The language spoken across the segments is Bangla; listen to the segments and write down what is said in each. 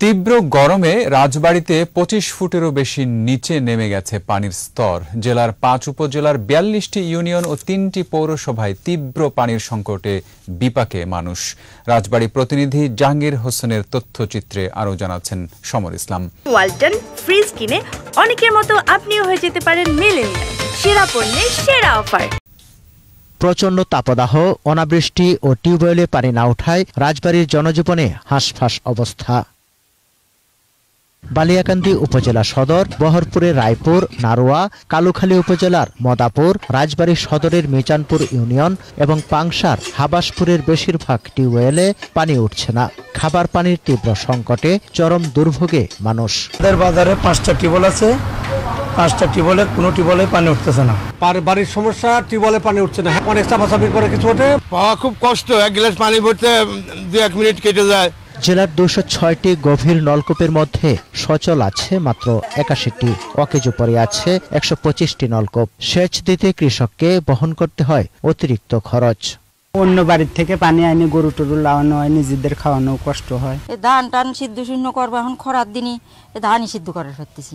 তীব্র গরমে রাজবাড়িতে পঁচিশ ফুটেরও বেশি নিচে নেমে গেছে পানির স্তর। জেলার পাঁচ উপজেলার বিয়াল্লিশটি ইউনিয়ন ও তিনটি পৌরসভায় তীব্র পানির সংকটে বিপাকে মানুষ। রাজবাড়ী প্রতিনিধি জাহাঙ্গীর হোসেনের তথ্যচিত্রে আরও জানাচ্ছেন সমর ইসলাম। ওয়ালটন ফ্রিজ কিনে অনেকের মতো আপনিও হয়ে যেতে পারেন মেলেনিয়া সেরা পণ্যের সেরা অফার। প্রচণ্ড তাপদাহ অনাবৃষ্টি ও টিউবওয়েলে পানি না ওঠায় রাজবাড়ির জনজীবনে হাঁসফাঁস অবস্থা। বালিয়াকান্দি উপজেলা সদর বহরপুরের রায়পুর নারোয়া কালুখালী উপজেলার মদাপুর রাজবাড়ী সদরের মিচানপুর ইউনিয়ন এবং পাংশার হাবাসপুরের বেশিরভাগ টিউবওয়েলে পানি উঠছে না। খাবার পানির তীব্র সংকটে চরম দুর্ভোগে মানুষ। বাজারে পাঁচটা টিউবওয়েল আছে। পাঁচটা টিউবওয়েলে কোনো টিউবওয়েলে পানি উঠতেছে না। পার- বাড়ির সমস্যা টিউবওয়েলে পানি উঠছে না। অনেক চাপাচাপি করে কিছু ওঠে। পাওয়া খুব কষ্ট। এক গ্লাস পানি ভরতে দু এক মিনিট কেটে যায়। জেলার দুশো ছয়টি গভীর নলকূপের মধ্যে সচল আছে মাত্র একাশিটি। অকেজো পরে আছে একশো পঁচিশটি নলকূপ। সেচ দিতে কৃষককে বহন করতে হয় অতিরিক্ত খরচ। অন্য বাড়ির থেকে পানি আনি গরু টরু লাগানো হয় নিজেদের খাওয়ানো কষ্ট হয়। ধান টান সিদ্ধ শূন্য করব এখন খরার দিনই ধানই সিদ্ধ করার পারতেছি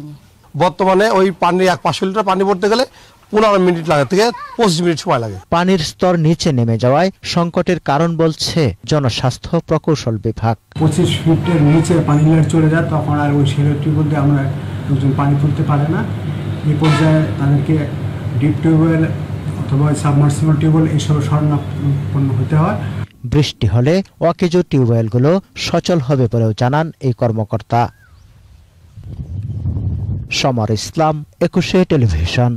বর্তমানে ওই পানি এক পাঁচশো লিটার পানি পড়তে গেলে পনেরো মিনিট লাগে থেকে পঁচিশ মিনিট সময় লাগে। পানির স্তর নিচে নেমে যাওয়ায় সংকটের কারণ বলছে জনস্বাস্থ্য প্রকৌশল বিভাগ। পঁচিশ ফিটের নিচে পানি লেয়ার চলে যায় তখন আর ওই টিউবওয়েল দিয়ে আমরা লোকজন পানি তুলতে পারে না। এই পর্যায়ে তাদেরকে ডিপ টিউবওয়েল অথবা সাবমার্সিবল টিউবওয়েল এইসব স্মরণাপন্ন হতে হয়। বৃষ্টি হলে অকেজো টিউবওয়েলগুলো সচল হবে বলেও জানান এই কর্মকর্তা। সমর ইসলাম একুশে টেলিভিশন।